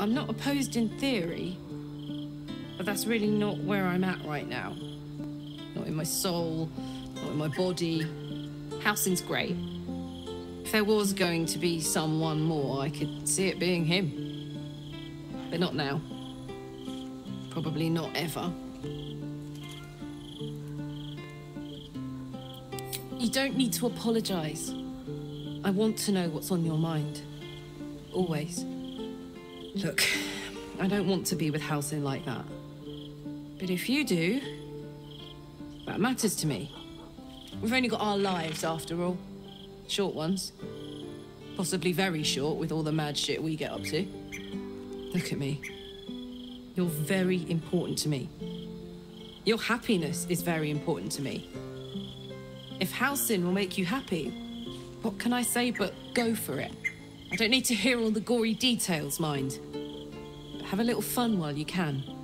I'm not opposed in theory, but that's really not where I'm at right now. Not in my soul, not in my body. Halsin's great. If there was going to be someone more, I could see it being him. But not now. Probably not ever. You don't need to apologize. I want to know what's on your mind. Always. Look, I don't want to be with Halsin like that. But if you do, that matters to me. We've only got our lives after all. Short ones. Possibly very short with all the mad shit we get up to. Look at me. You're very important to me. Your happiness is very important to me. If Halsin will make you happy, what can I say but go for it? I don't need to hear all the gory details, mind. Have a little fun while you can.